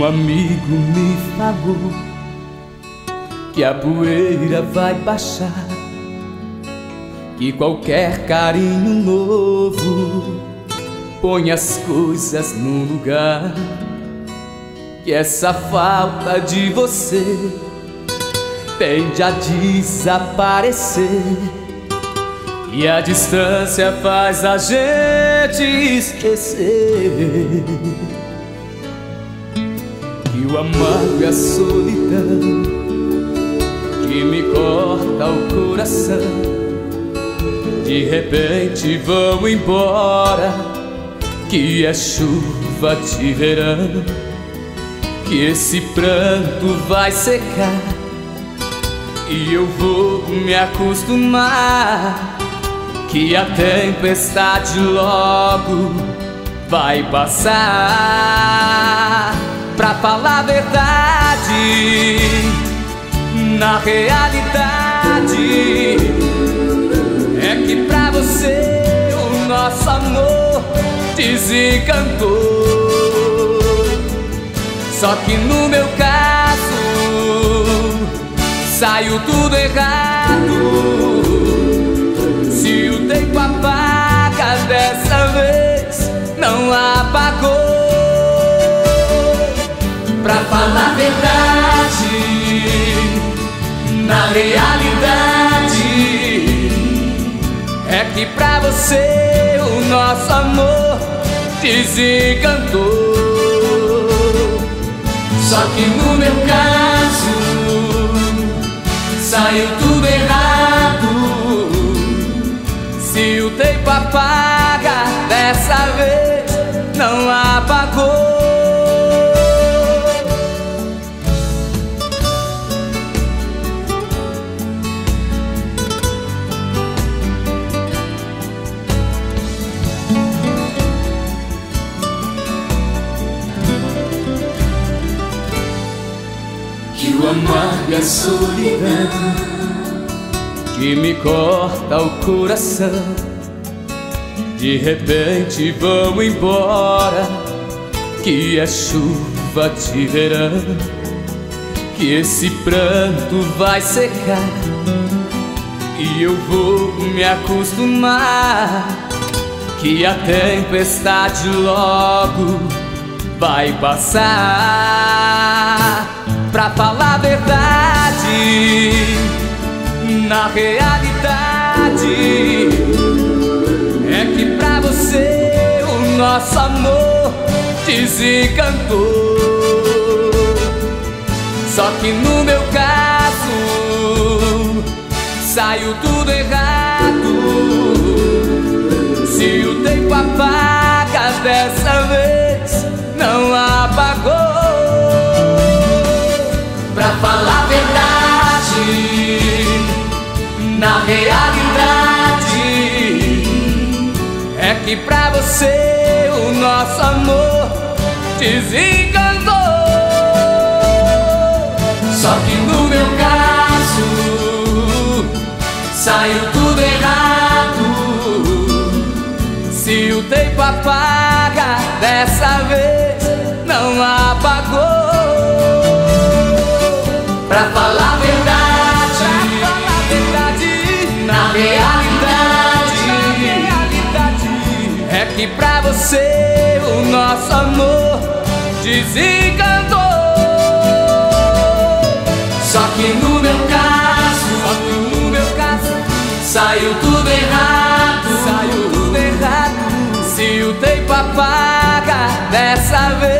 Um amigo me falou que a poeira vai baixar, que qualquer carinho novo põe as coisas no lugar, que essa falta de você tende a desaparecer. E a distância faz a gente esquecer Que o amargo e a solidão Que me corta o coração De repente vão embora Que é chuva de verão Que esse pranto vai secar E eu vou me acostumar que a tempestade logo vai passar. Pra falar a verdade, na realidade, é que pra você o nosso amor desencantou. Só que no meu caso, saiu tudo errado Pra falar a verdade, na realidade, é que pra você o nosso amor desencantou. Só que no meu caso, saiu tudo errado. Se o tempo apaga, dessa vez Que o amargo e a solidão que me corta o coração. De repente vão embora, que é chuva de verão, que esse pranto vai secar e eu vou me acostumar. Que a tempestade logo vai passar. Pra falar a verdade na realidade é que pra você o nosso amor desencantou. Só que no meu caso saiu tudo errado. Se o tempo apaga dessa vez, não apagou. Na realidade é que pra você o nosso amor desencantou. Só que no meu caso saiu tudo errado. Se o tempo apaga, dessa vez não apagou. Pra falar é que pra você o nosso amor desencantou. Só que no meu caso, só que no meu caso, saiu tudo errado, saiu tudo errado. Se o tempo apaga, dessa vez.